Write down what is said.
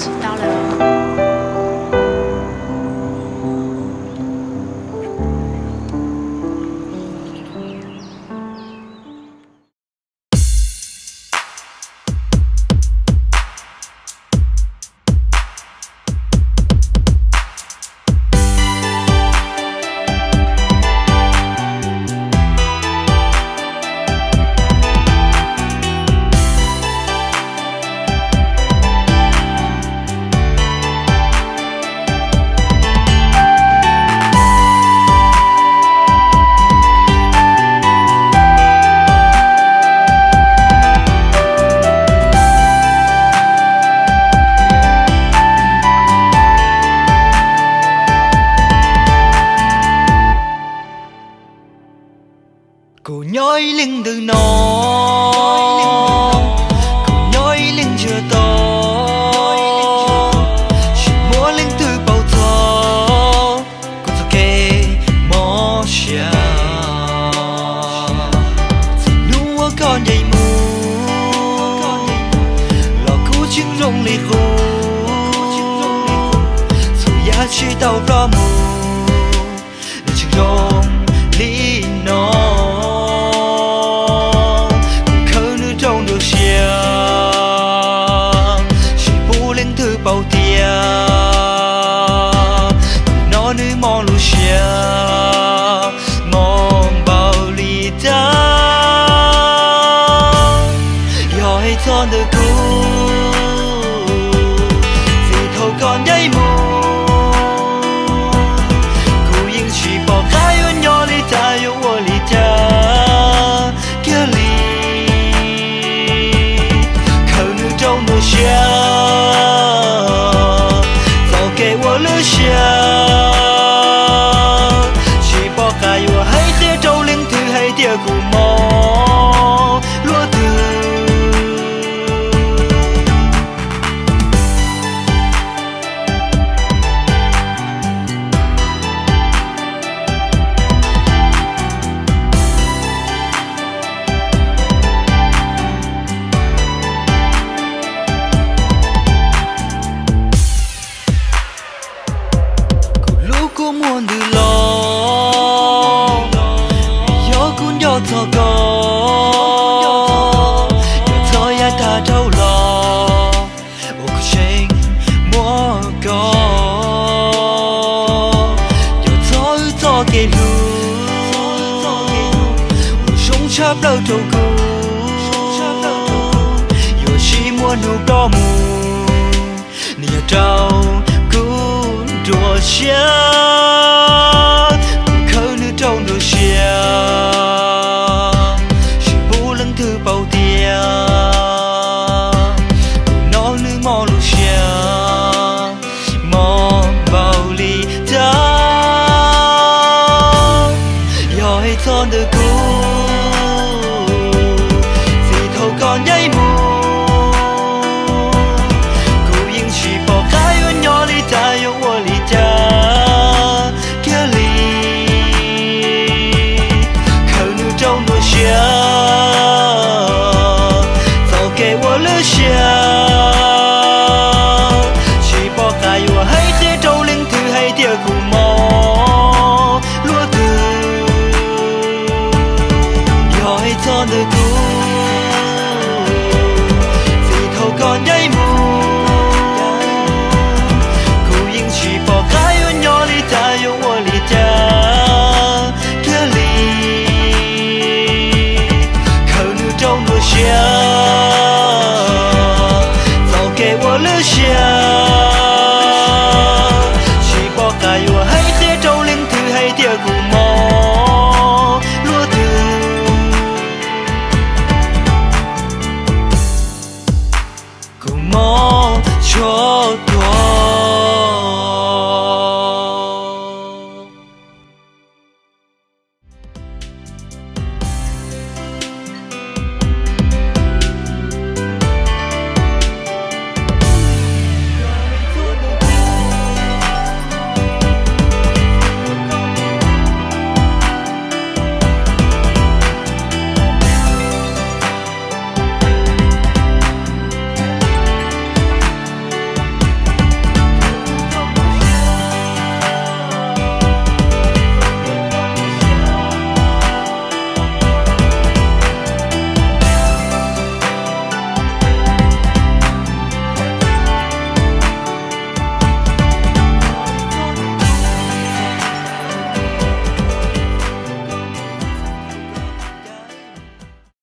知道了动力湖，从雅趣到落幕，热情中里浓。bao tia nó nữ mong lu xia mong bao li ta yo hay cho chấp đâu thù cù dù chỉ mua nụ có mù nhà trâu cứ đùa chết khớ nữ trâu đùa chia chỉ bù lăng thư bao tia nó nữ mò lù chia mò bao ly ta Yo hay thon được cool soñé y no 说